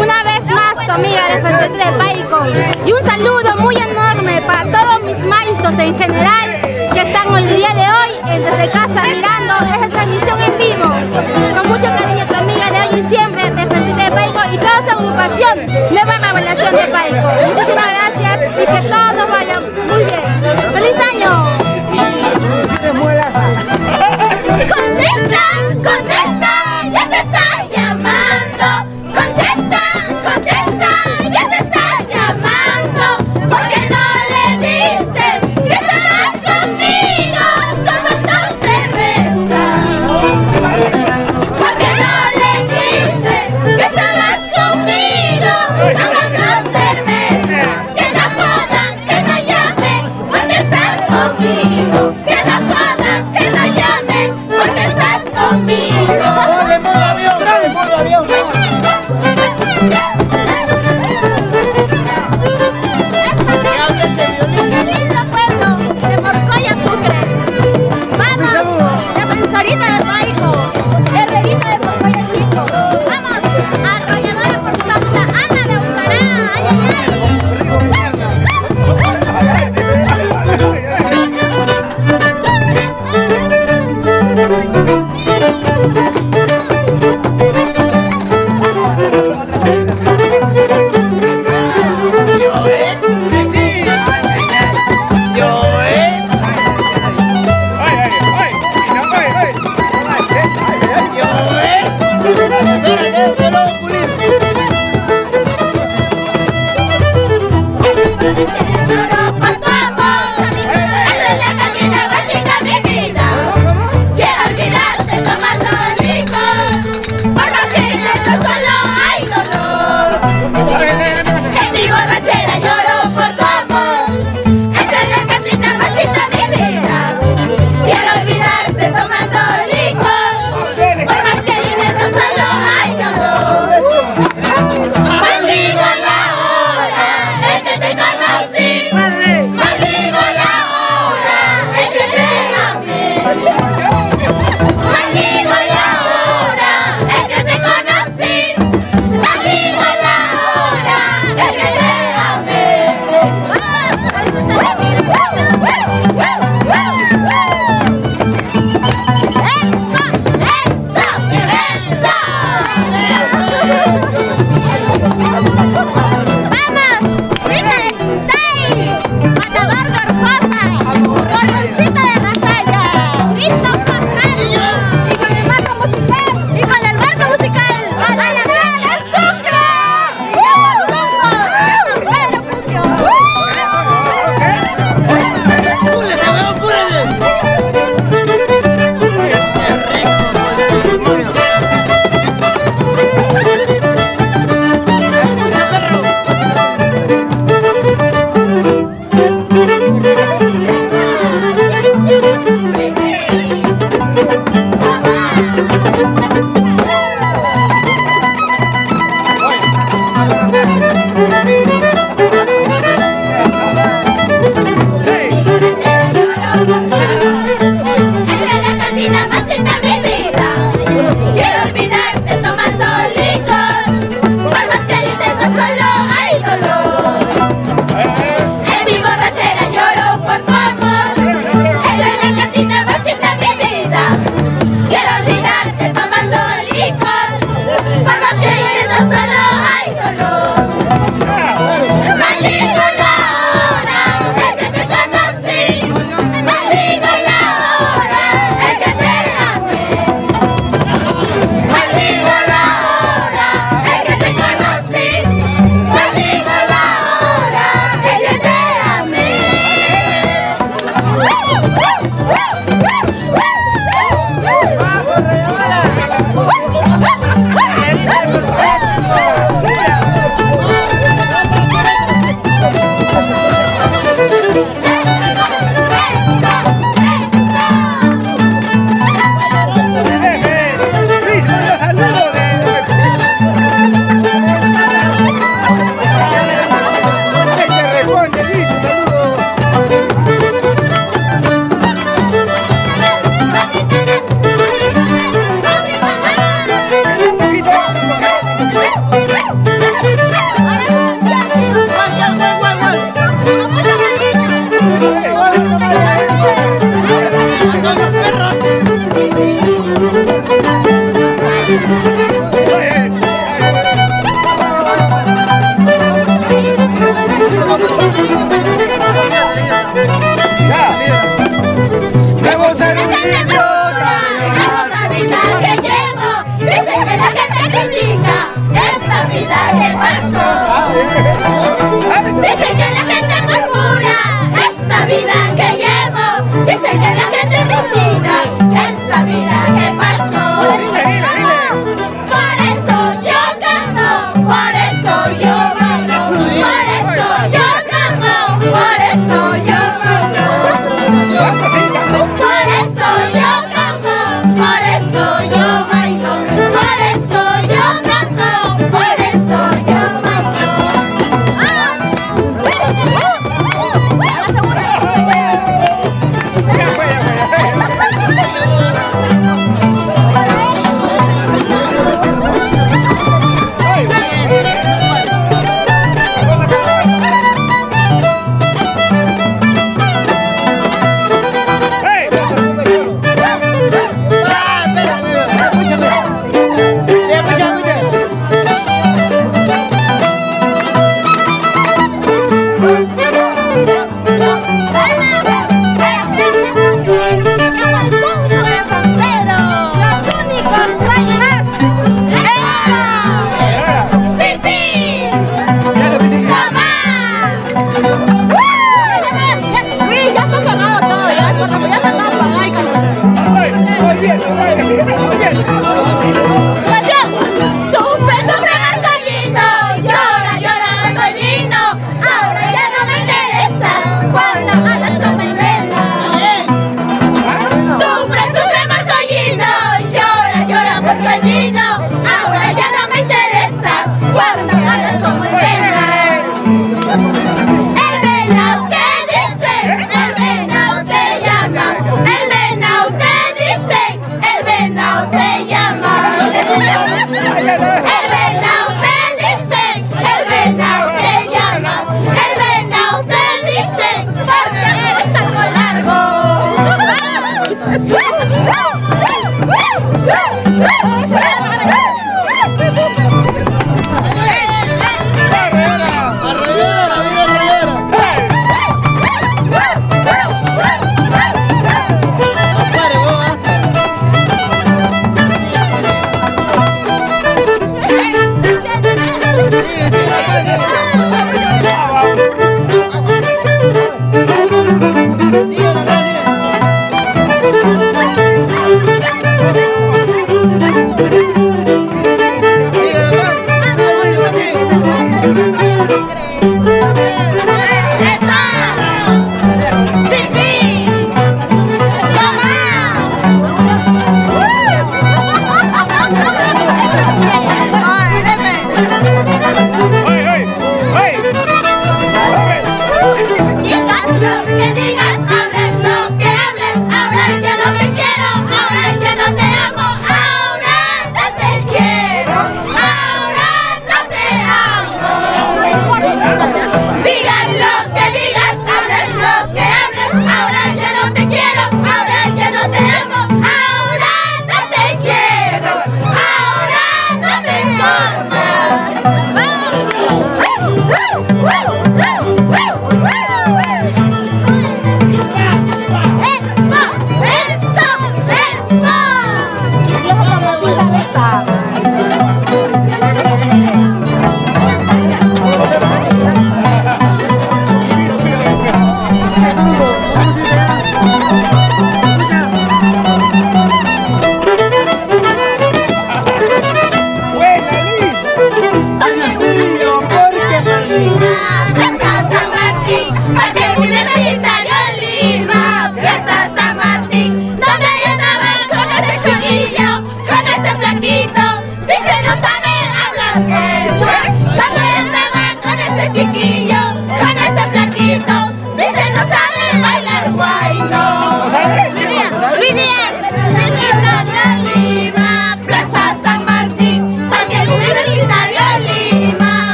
Una vez más, tu amiga defensor de Paico. Y un saludo muy enorme para todos mis maizos en general que están hoy día de hoy desde casa mirando esta transmisión en vivo. Con mucho cariño, tu amiga de hoy y siempre, defensor de Paico y toda su agrupación, Nueva Revelación de Paico. Muchísimas gracias y que todo